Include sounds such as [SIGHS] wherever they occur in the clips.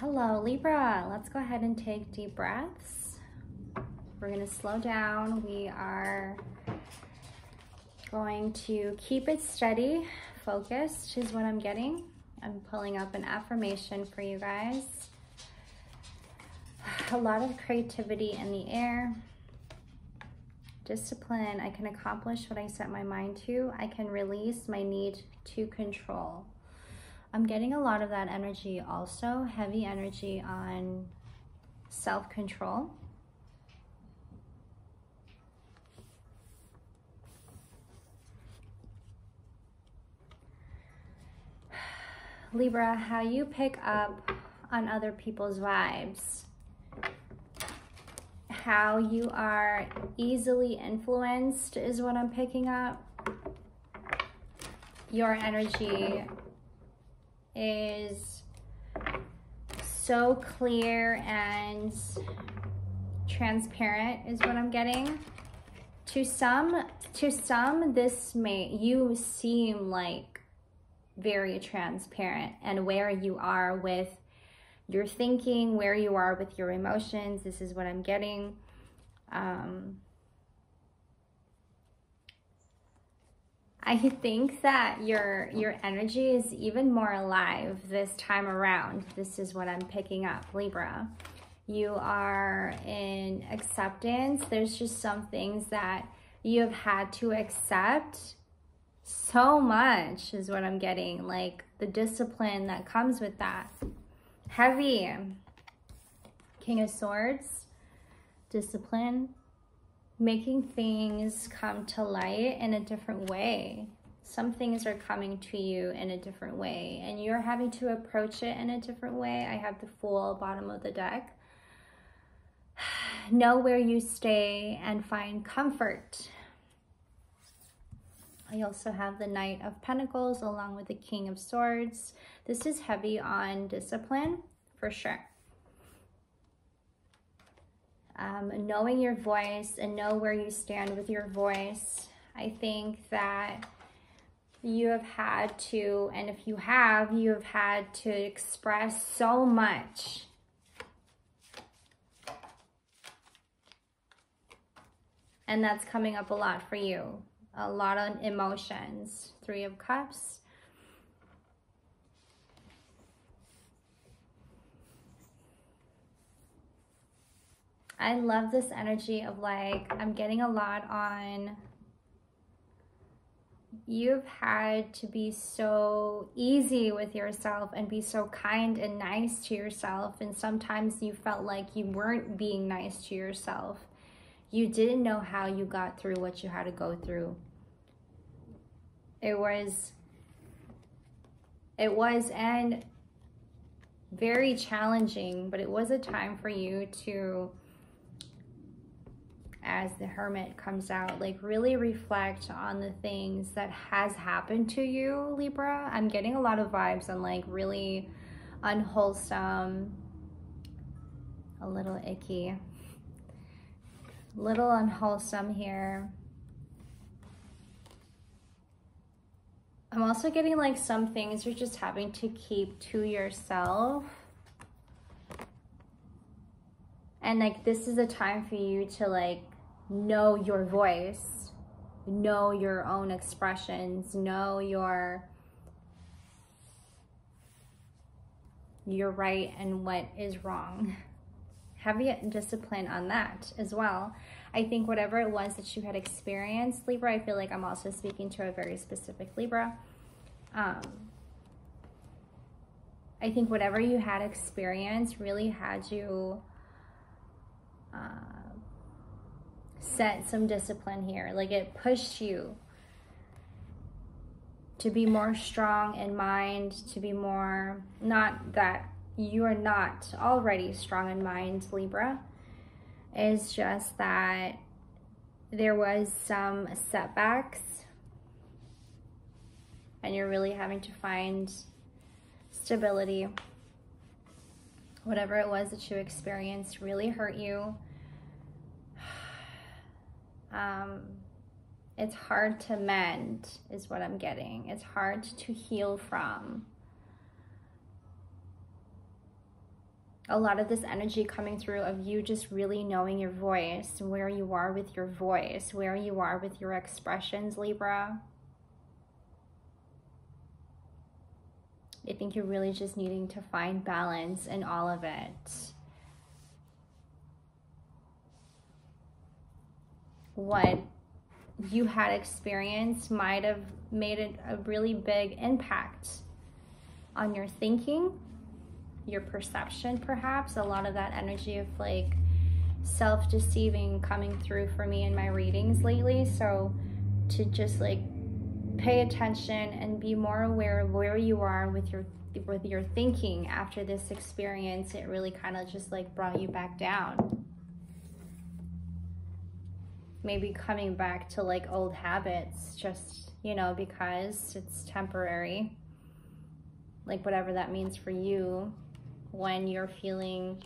Hello, Libra. Let's go ahead and take deep breaths. We're going to slow down. We are going to keep it steady, focused is what I'm getting. I'm pulling up an affirmation for you guys. [SIGHS] A lot of creativity in the air. Discipline. I can accomplish what I set my mind to. I can release my need to control. I'm getting a lot of that energy also, heavy energy on self-control. [SIGHS] Libra, how you pick up on other people's vibes. How you are easily influenced is what I'm picking up. Your energy is so clear and transparent is what I'm getting. To some, to some, this may, you seem like very transparent and where you are with your thinking, where you are with your emotions. This is what I'm getting. Um, I think that your your energy is even more alive this time around. This is what I'm picking up, Libra. You are in acceptance. There's just some things that you have had to accept so much is what I'm getting. Like the discipline that comes with that. Heavy. King of Swords. Discipline making things come to light in a different way. Some things are coming to you in a different way, and you're having to approach it in a different way. I have the full bottom of the deck. [SIGHS] know where you stay and find comfort. I also have the Knight of Pentacles along with the King of Swords. This is heavy on discipline for sure um, knowing your voice and know where you stand with your voice. I think that you have had to, and if you have, you have had to express so much. And that's coming up a lot for you. A lot of emotions. Three of Cups. I love this energy of like, I'm getting a lot on you've had to be so easy with yourself and be so kind and nice to yourself. And sometimes you felt like you weren't being nice to yourself. You didn't know how you got through what you had to go through. It was, it was, and very challenging, but it was a time for you to as the hermit comes out like really reflect on the things that has happened to you libra. I'm getting a lot of vibes on like really unwholesome a little icky little unwholesome here. I'm also getting like some things you're just having to keep to yourself. And like this is a time for you to like know your voice, know your own expressions, know your your right and what is wrong. [LAUGHS] Heavy discipline on that as well. I think whatever it was that you had experienced, Libra, I feel like I'm also speaking to a very specific Libra. Um, I think whatever you had experienced really had you uh, set some discipline here. Like it pushed you to be more strong in mind, to be more, not that you are not already strong in mind, Libra. It's just that there was some setbacks and you're really having to find stability. Whatever it was that you experienced really hurt you um, it's hard to mend is what I'm getting. It's hard to heal from. a lot of this energy coming through of you just really knowing your voice, where you are with your voice, where you are with your expressions, Libra. I think you're really just needing to find balance in all of it. What you had experienced might have made a really big impact on your thinking your perception perhaps a lot of that energy of like self-deceiving coming through for me in my readings lately. So to just like pay attention and be more aware of where you are with your with your thinking after this experience it really kind of just like brought you back down maybe coming back to like old habits just you know because it's temporary like whatever that means for you when you're feeling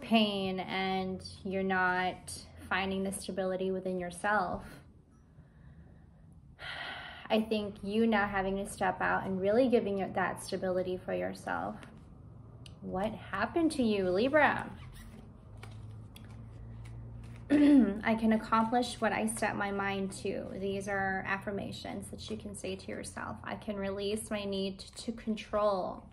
pain and you're not finding the stability within yourself. [SIGHS] I think you now having to step out and really giving that stability for yourself. What happened to you, Libra? [CLEARS THROAT] I can accomplish what I set my mind to. These are affirmations that you can say to yourself. I can release my need to control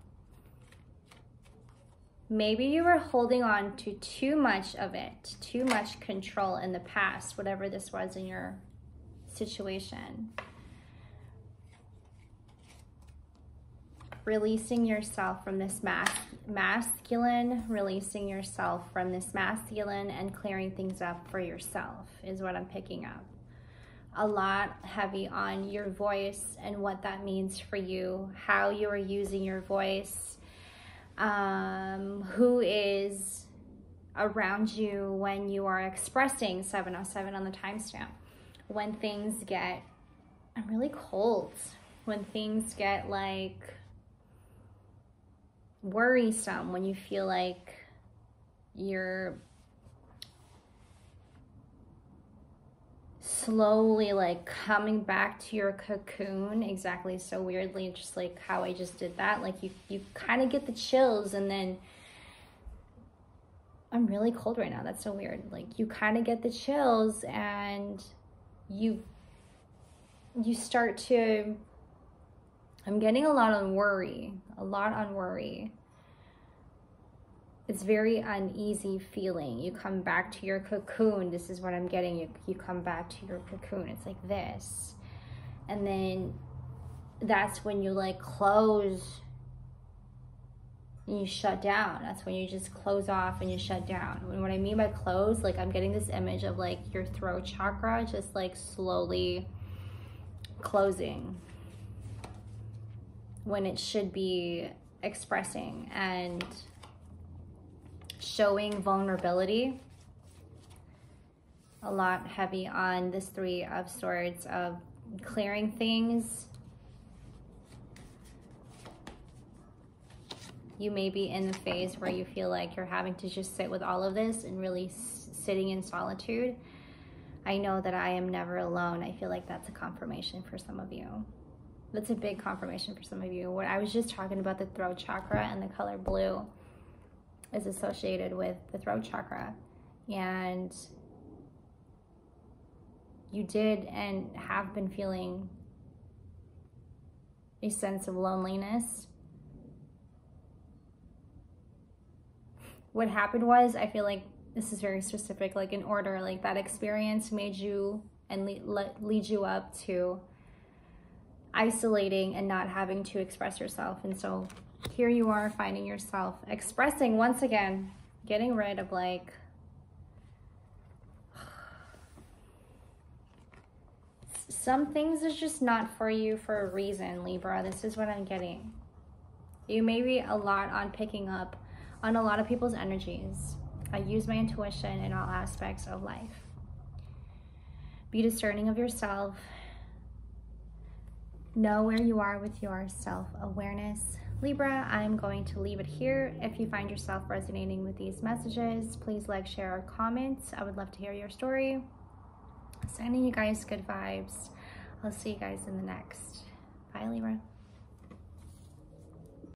Maybe you were holding on to too much of it, too much control in the past, whatever this was in your situation. Releasing yourself from this mas masculine, releasing yourself from this masculine and clearing things up for yourself is what I'm picking up. A lot heavy on your voice and what that means for you, how you are using your voice, um, who is around you when you are expressing 707 on the timestamp. When things get really cold, when things get like worrisome, when you feel like you're slowly like coming back to your cocoon exactly so weirdly just like how I just did that. Like you you kind of get the chills and then I'm really cold right now. That's so weird. Like you kind of get the chills and you you start to I'm getting a lot on worry a lot on worry it's very uneasy feeling. You come back to your cocoon. This is what I'm getting. You, you come back to your cocoon. It's like this. And then that's when you like close and you shut down. That's when you just close off and you shut down. And what I mean by close, like I'm getting this image of like your throat chakra just like slowly closing when it should be expressing and showing vulnerability. A lot heavy on this Three of Swords of clearing things. You may be in the phase where you feel like you're having to just sit with all of this and really sitting in solitude. I know that I am never alone. I feel like that's a confirmation for some of you. That's a big confirmation for some of you. What I was just talking about the throat chakra and the color blue is associated with the throat chakra. And you did and have been feeling a sense of loneliness. What happened was, I feel like this is very specific, like in order, like that experience made you and lead, lead you up to isolating and not having to express yourself. And so here you are finding yourself expressing once again, getting rid of like, [SIGHS] some things is just not for you for a reason, Libra. This is what I'm getting. You may be a lot on picking up on a lot of people's energies. I use my intuition in all aspects of life. Be discerning of yourself. Know where you are with your self-awareness. Libra, I'm going to leave it here. If you find yourself resonating with these messages, please like, share, or comment. I would love to hear your story. Sending you guys good vibes. I'll see you guys in the next. Bye, Libra.